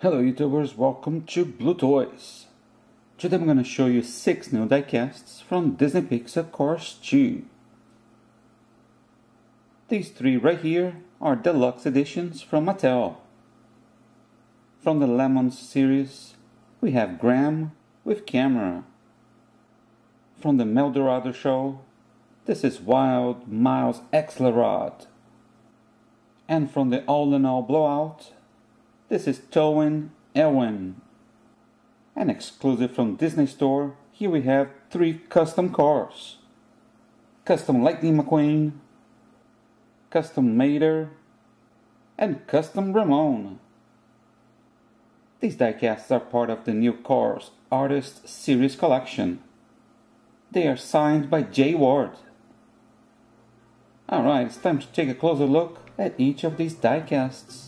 Hello YouTubers, welcome to Blue Toys. Today I'm going to show you 6 new diecasts from Disney Pixar Cars 2. These three right here are deluxe editions from Mattel. From the Lemons series, we have Grem with camera. From the Meldorado show, this is Wild Miles Axlerod. And from the All in All Blowout, this is Towin Eoin. And exclusive from Disney Store, here we have three custom cars. Custom Lightning McQueen, Custom Mater, and Custom Ramon. These diecasts are part of the New Cars Artist Series collection. They are signed by Jay Ward. Alright, it's time to take a closer look at each of these diecasts.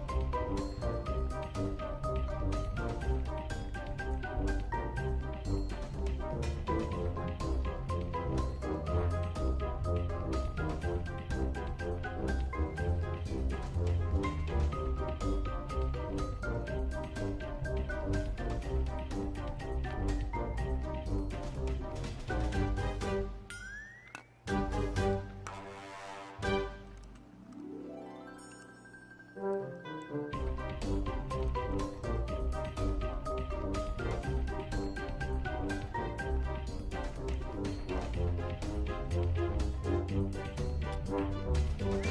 door.